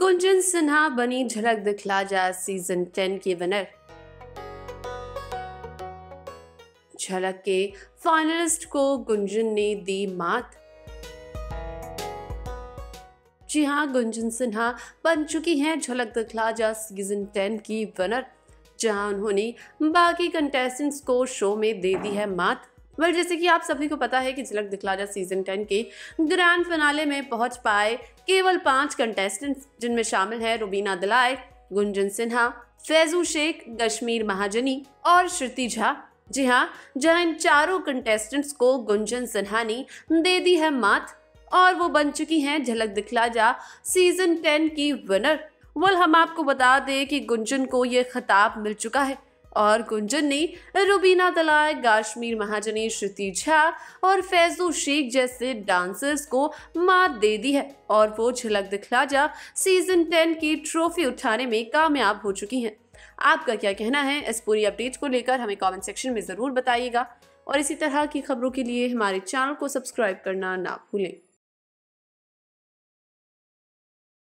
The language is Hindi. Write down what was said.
गुंजन सिन्हा बनी झलक दिखला जा सीज़न टेन की विनर झलक के फाइनलिस्ट को गुंजन ने दी मात। जी हाँ गुंजन सिन्हा बन चुकी हैं झलक दिखला जा सीज़न टेन की विनर जहाँ उन्होंने बाकी कंटेस्टेंट्स को शो में दे दी है मात। वेल जैसे कि आप सभी को पता है कि झलक दिखला जा सीज़न टेन के ग्रैंड फिनाले में पहुँच पाए केवल पाँच कंटेस्टेंट्स जिनमें शामिल है रुबीना दिलाय गुंजन सिन्हा, फैजू शेख, कश्मीर महाजनी और श्रुति झा। जी हाँ जहाँ इन चारों कंटेस्टेंट्स को गुंजन सिन्हा ने दे दी है मात और वो बन चुकी हैं झलक दिखला जा सीज़न टेन की विनर वेल हम आपको बता दें कि गुंजन को ये खिताब मिल चुका है। और गुंजन ने रुबीना दलाय काश्मीर महाजनी श्रुति झा और फैजू शेख जैसे डांसर्स को मात दे दी है और वो झलक दिखला जा सीज़न टेन की ट्रॉफी उठाने में कामयाब हो चुकी हैं। आपका क्या कहना है? इस पूरी अपडेट को लेकर हमें कमेंट सेक्शन में ज़रूर बताइएगा। और इसी तरह की खबरों के लिए हमारे चैनल को सब्सक्राइब करना ना भूलें।